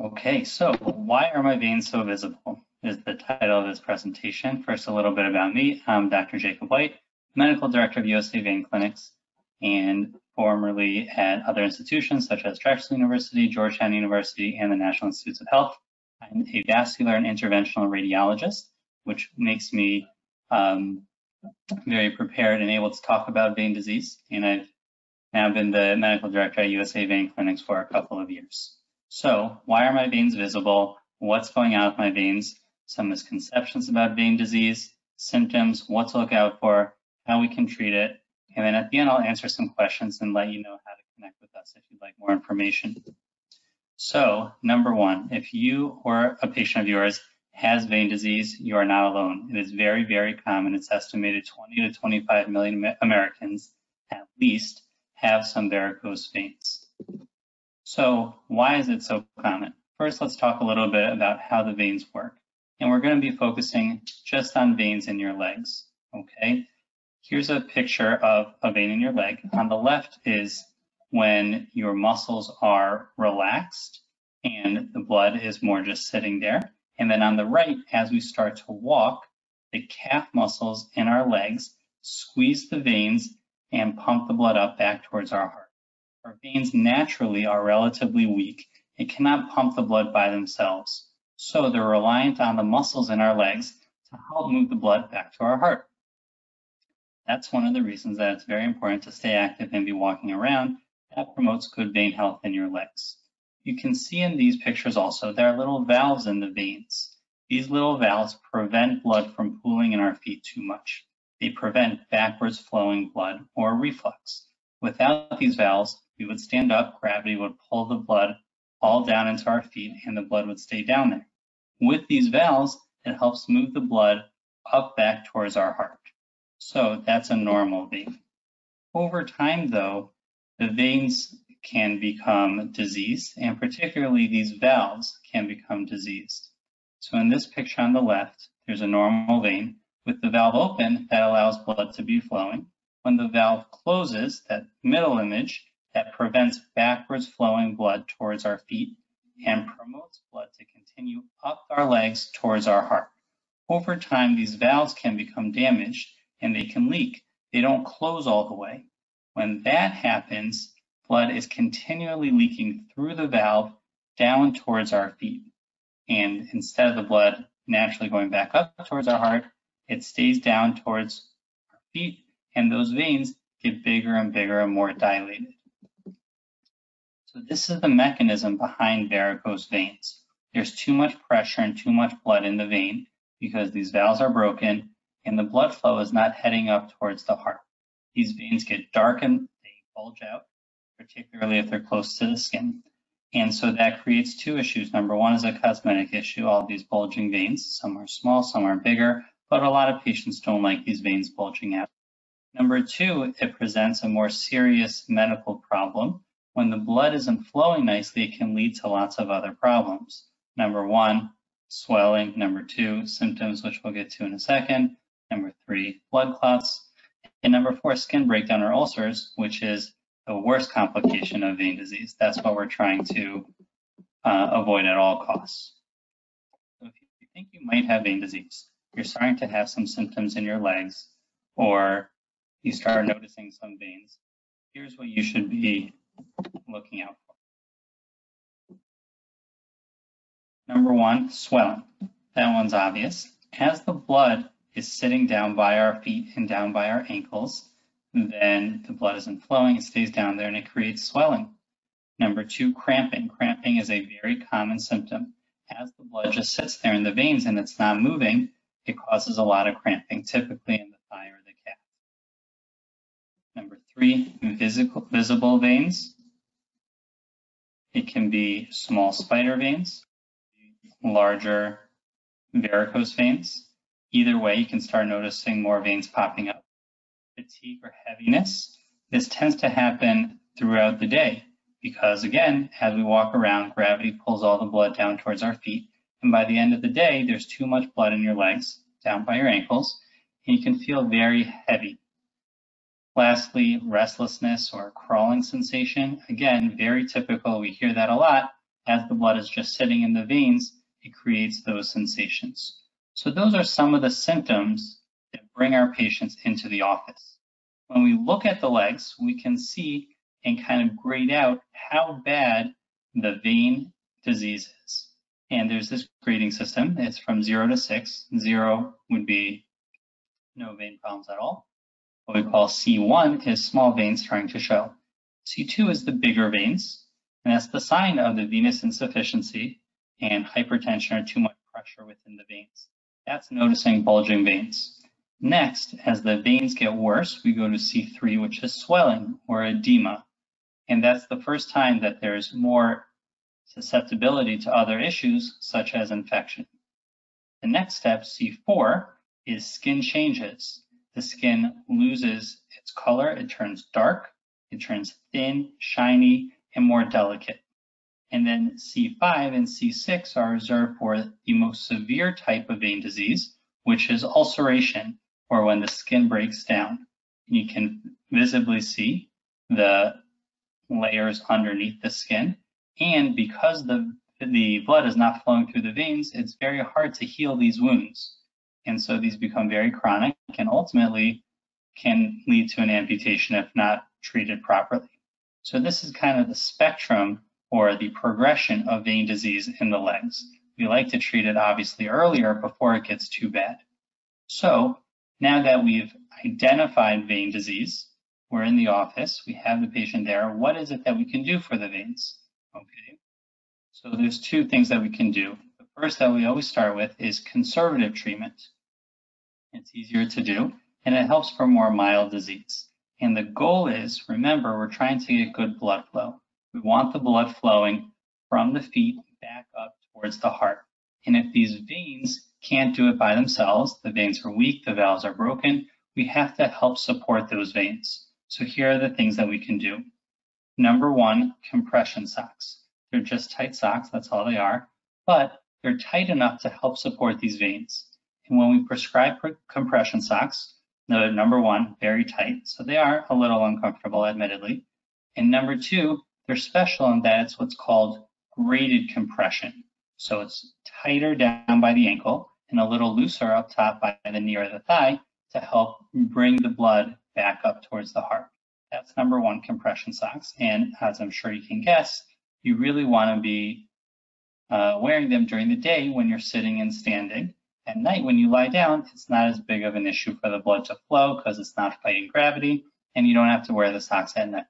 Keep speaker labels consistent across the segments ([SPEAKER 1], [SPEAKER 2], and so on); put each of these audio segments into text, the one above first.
[SPEAKER 1] Okay, so why are my veins so visible is the title of this presentation. First, a little bit about me. I'm Dr. Jacob White, Medical Director of USA Vein Clinics, and formerly at other institutions such as Drexel University, Georgetown University, and the National Institutes of Health. I'm a vascular and interventional radiologist, which makes me um, very prepared and able to talk about vein disease. And I've now been the medical director at USA Vein Clinics for a couple of years. So why are my veins visible? What's going on with my veins? Some misconceptions about vein disease, symptoms, what to look out for, how we can treat it. And then at the end, I'll answer some questions and let you know how to connect with us if you'd like more information. So number one, if you or a patient of yours has vein disease, you are not alone. It is very, very common. It's estimated 20 to 25 million Americans at least have some varicose veins. So why is it so common? First, let's talk a little bit about how the veins work. And we're going to be focusing just on veins in your legs, okay? Here's a picture of a vein in your leg. On the left is when your muscles are relaxed and the blood is more just sitting there. And then on the right, as we start to walk, the calf muscles in our legs squeeze the veins and pump the blood up back towards our heart. Our veins naturally are relatively weak and cannot pump the blood by themselves. So they're reliant on the muscles in our legs to help move the blood back to our heart. That's one of the reasons that it's very important to stay active and be walking around. That promotes good vein health in your legs. You can see in these pictures also, there are little valves in the veins. These little valves prevent blood from pooling in our feet too much. They prevent backwards flowing blood or reflux. Without these valves, we would stand up, gravity would pull the blood all down into our feet and the blood would stay down there. With these valves, it helps move the blood up back towards our heart. So that's a normal vein. Over time though, the veins can become diseased and particularly these valves can become diseased. So in this picture on the left, there's a normal vein with the valve open that allows blood to be flowing. When the valve closes, that middle image, that prevents backwards flowing blood towards our feet and promotes blood to continue up our legs towards our heart. Over time, these valves can become damaged and they can leak. They don't close all the way. When that happens, blood is continually leaking through the valve down towards our feet. And instead of the blood naturally going back up towards our heart, it stays down towards our feet and those veins get bigger and bigger and more dilated. This is the mechanism behind varicose veins. There's too much pressure and too much blood in the vein because these valves are broken and the blood flow is not heading up towards the heart. These veins get darkened, they bulge out, particularly if they're close to the skin. And so that creates two issues. Number one is a cosmetic issue, all these bulging veins. Some are small, some are bigger, but a lot of patients don't like these veins bulging out. Number two, it presents a more serious medical problem when the blood isn't flowing nicely, it can lead to lots of other problems. Number one, swelling. Number two, symptoms, which we'll get to in a second. Number three, blood clots. And number four, skin breakdown or ulcers, which is the worst complication of vein disease. That's what we're trying to uh, avoid at all costs. So if you think you might have vein disease, you're starting to have some symptoms in your legs, or you start noticing some veins, here's what you should be looking out for. Number one, swelling. That one's obvious. As the blood is sitting down by our feet and down by our ankles, then the blood isn't flowing, it stays down there and it creates swelling. Number two, cramping. Cramping is a very common symptom. As the blood just sits there in the veins and it's not moving, it causes a lot of cramping, typically in the thigh or the calf. Number three, visible, visible veins. It can be small spider veins, larger varicose veins. Either way, you can start noticing more veins popping up. Fatigue or heaviness. This tends to happen throughout the day because again, as we walk around, gravity pulls all the blood down towards our feet. And by the end of the day, there's too much blood in your legs, down by your ankles, and you can feel very heavy. Lastly, restlessness or crawling sensation. Again, very typical. We hear that a lot as the blood is just sitting in the veins, it creates those sensations. So those are some of the symptoms that bring our patients into the office. When we look at the legs, we can see and kind of grade out how bad the vein disease is. And there's this grading system. It's from zero to six. Zero would be no vein problems at all. What we call C1 is small veins trying to show. C2 is the bigger veins, and that's the sign of the venous insufficiency and hypertension or too much pressure within the veins. That's noticing bulging veins. Next, as the veins get worse, we go to C3, which is swelling or edema. And that's the first time that there's more susceptibility to other issues, such as infection. The next step, C4, is skin changes. The skin loses its color, it turns dark, it turns thin, shiny, and more delicate. And then C5 and C6 are reserved for the most severe type of vein disease, which is ulceration, or when the skin breaks down. You can visibly see the layers underneath the skin. And because the, the blood is not flowing through the veins, it's very hard to heal these wounds. And so these become very chronic and ultimately can lead to an amputation if not treated properly. So this is kind of the spectrum or the progression of vein disease in the legs. We like to treat it obviously earlier before it gets too bad. So now that we've identified vein disease, we're in the office, we have the patient there, what is it that we can do for the veins? Okay, so there's two things that we can do. The first that we always start with is conservative treatment. It's easier to do, and it helps for more mild disease. And the goal is, remember, we're trying to get good blood flow. We want the blood flowing from the feet back up towards the heart. And if these veins can't do it by themselves, the veins are weak, the valves are broken, we have to help support those veins. So here are the things that we can do. Number one, compression socks. They're just tight socks, that's all they are, but they're tight enough to help support these veins. And when we prescribe compression socks, the number one, very tight, so they are a little uncomfortable, admittedly. And number two, they're special in that it's what's called graded compression. So it's tighter down by the ankle and a little looser up top by the knee or the thigh to help bring the blood back up towards the heart. That's number one, compression socks. And as I'm sure you can guess, you really want to be uh, wearing them during the day when you're sitting and standing. At night, when you lie down, it's not as big of an issue for the blood to flow because it's not fighting gravity, and you don't have to wear the socks at night.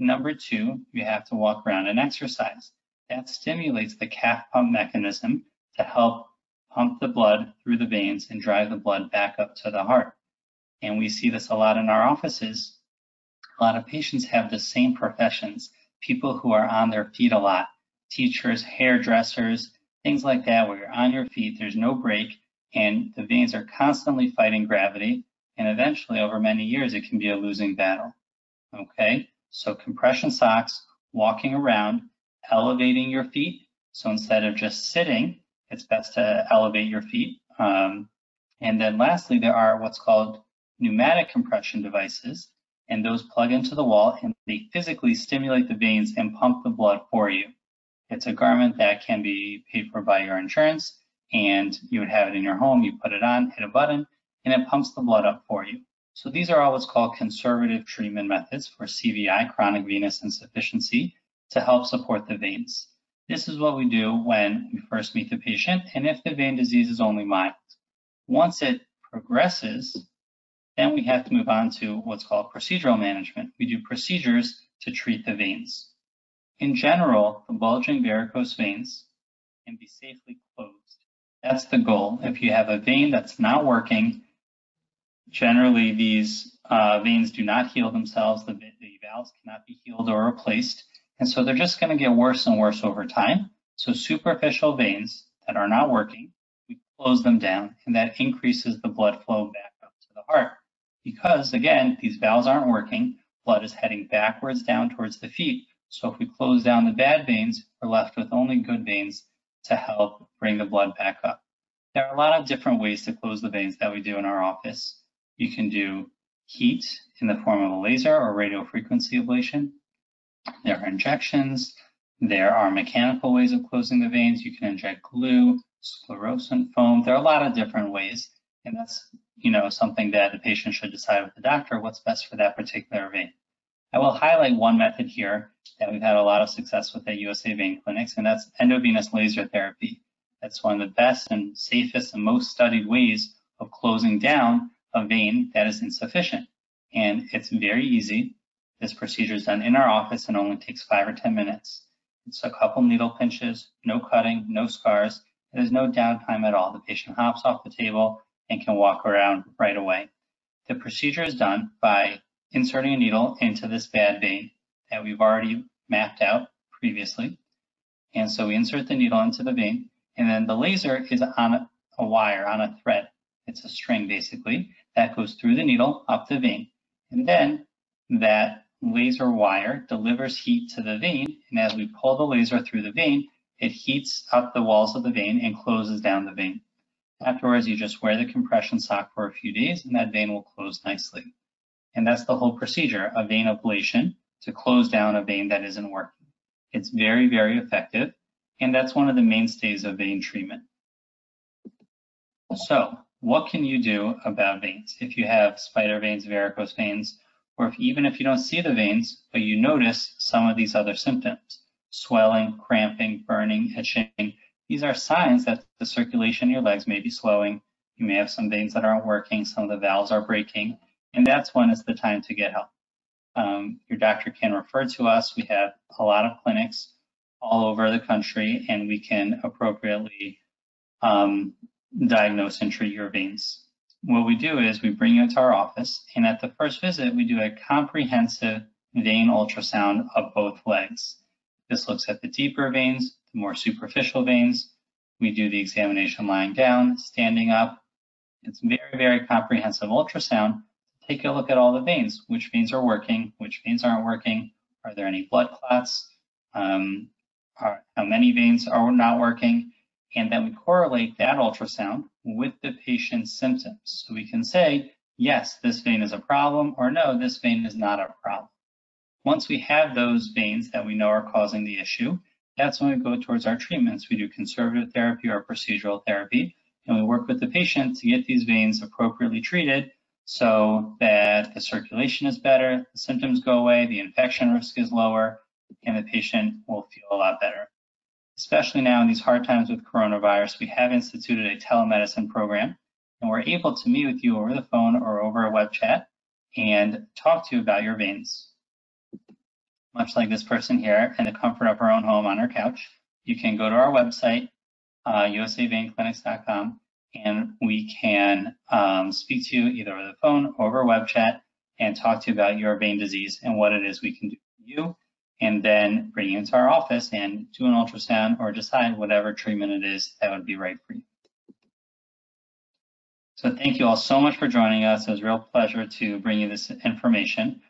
[SPEAKER 1] Number two, you have to walk around and exercise. That stimulates the calf pump mechanism to help pump the blood through the veins and drive the blood back up to the heart. And we see this a lot in our offices. A lot of patients have the same professions, people who are on their feet a lot, teachers, hairdressers, things like that, where you're on your feet, there's no break, and the veins are constantly fighting gravity. And eventually, over many years, it can be a losing battle. Okay, so compression socks, walking around, elevating your feet. So instead of just sitting, it's best to elevate your feet. Um, and then lastly, there are what's called pneumatic compression devices, and those plug into the wall and they physically stimulate the veins and pump the blood for you. It's a garment that can be paid for by your insurance, and you would have it in your home. You put it on, hit a button, and it pumps the blood up for you. So these are all what's called conservative treatment methods for CVI, chronic venous insufficiency, to help support the veins. This is what we do when we first meet the patient and if the vein disease is only mild. Once it progresses, then we have to move on to what's called procedural management. We do procedures to treat the veins. In general, the bulging varicose veins can be safely closed. That's the goal. If you have a vein that's not working, generally these uh, veins do not heal themselves. The, the valves cannot be healed or replaced. And so they're just going to get worse and worse over time. So superficial veins that are not working, we close them down and that increases the blood flow back up to the heart. Because again, these valves aren't working, blood is heading backwards down towards the feet. So if we close down the bad veins, we're left with only good veins to help bring the blood back up. There are a lot of different ways to close the veins that we do in our office. You can do heat in the form of a laser or radio frequency ablation. There are injections, There are mechanical ways of closing the veins. You can inject glue, sclerosant foam. There are a lot of different ways. And that's, you know, something that the patient should decide with the doctor what's best for that particular vein. I will highlight one method here that we've had a lot of success with at USA Vein Clinics, and that's endovenous laser therapy. That's one of the best and safest and most studied ways of closing down a vein that is insufficient. And it's very easy. This procedure is done in our office and only takes five or 10 minutes. It's a couple needle pinches, no cutting, no scars. There's no downtime at all. The patient hops off the table and can walk around right away. The procedure is done by inserting a needle into this bad vein that we've already mapped out previously. And so we insert the needle into the vein, and then the laser is on a wire, on a thread. It's a string basically that goes through the needle up the vein. And then that laser wire delivers heat to the vein, and as we pull the laser through the vein, it heats up the walls of the vein and closes down the vein. Afterwards, you just wear the compression sock for a few days and that vein will close nicely. And that's the whole procedure, a vein ablation to close down a vein that isn't working. It's very, very effective, and that's one of the mainstays of vein treatment. So what can you do about veins? If you have spider veins, varicose veins, or if, even if you don't see the veins, but you notice some of these other symptoms, swelling, cramping, burning, itching, these are signs that the circulation in your legs may be slowing. You may have some veins that aren't working, some of the valves are breaking, and that's when it's the time to get help. Um, your doctor can refer to us. We have a lot of clinics all over the country, and we can appropriately um, diagnose and treat your veins what we do is we bring you to our office, and at the first visit, we do a comprehensive vein ultrasound of both legs. This looks at the deeper veins, the more superficial veins. We do the examination lying down, standing up. It's very, very comprehensive ultrasound. Take a look at all the veins. Which veins are working? Which veins aren't working? Are there any blood clots? Um, are, how many veins are not working? And then we correlate that ultrasound with the patient's symptoms. So we can say, yes, this vein is a problem, or no, this vein is not a problem. Once we have those veins that we know are causing the issue, that's when we go towards our treatments. We do conservative therapy or procedural therapy, and we work with the patient to get these veins appropriately treated so that the circulation is better, the symptoms go away, the infection risk is lower, and the patient will feel a lot better especially now in these hard times with coronavirus, we have instituted a telemedicine program and we're able to meet with you over the phone or over a web chat and talk to you about your veins. Much like this person here in the comfort of her own home on her couch, you can go to our website, uh, usaveinclinics.com, and we can um, speak to you either over the phone or over web chat and talk to you about your vein disease and what it is we can do for you and then bring you into our office and do an ultrasound or decide whatever treatment it is that would be right for you. So thank you all so much for joining us. It was a real pleasure to bring you this information.